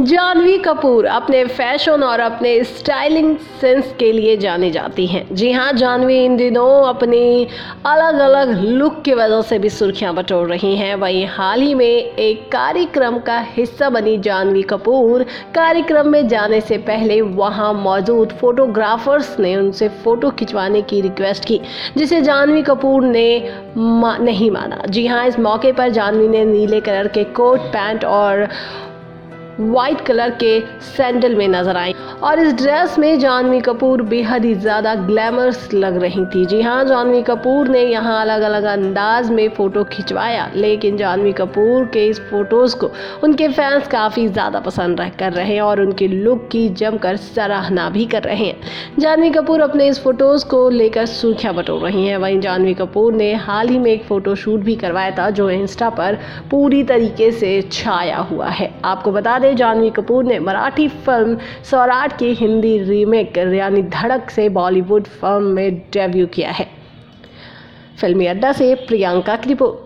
जानवी कपूर अपने फ़ैशन और अपने स्टाइलिंग सेंस के लिए जानी जाती हैं। जी हाँ जानवी इन दिनों अपनी अलग अलग लुक की वजह से भी सुर्खियाँ बटोर रही हैं। वहीं हाल ही में एक कार्यक्रम का हिस्सा बनी जानवी कपूर। कार्यक्रम में जाने से पहले वहाँ मौजूद फोटोग्राफर्स ने उनसे फ़ोटो खिंचवाने की रिक्वेस्ट की जिसे जानवी कपूर ने मा, नहीं माना। जी हाँ इस मौके पर जानवी ने नीले कलर के कोट पैंट और वाइट कलर के सैंडल में नज़र आई। और इस ड्रेस में जानवी कपूर बेहद ही ज़्यादा ग्लैमरस लग रही थी। जी हाँ जानवी कपूर ने यहाँ अलग अलग अंदाज में फ़ोटो खिंचवाया, लेकिन जानवी कपूर के इस फ़ोटोज़ को उनके फैंस काफ़ी ज़्यादा पसंद कर रहे हैं और उनके लुक की जमकर सराहना भी कर रहे हैं। जानवी कपूर अपने इस फ़ोटोज़ को लेकर सुर्खियाँ बटोर रही हैं। वहीं जानवी कपूर ने हाल ही में एक फ़ोटो शूट भी करवाया था, जो इंस्टा पर पूरी तरीके से छाया हुआ है। आपको बता दें जानवी कपूर ने मराठी फ़िल्म सौराठ की हिंदी रीमेक यानी धड़क से बॉलीवुड फ़िल्म में डेब्यू किया है। फिल्मी अड्डा से प्रियंका की रिपोर्ट।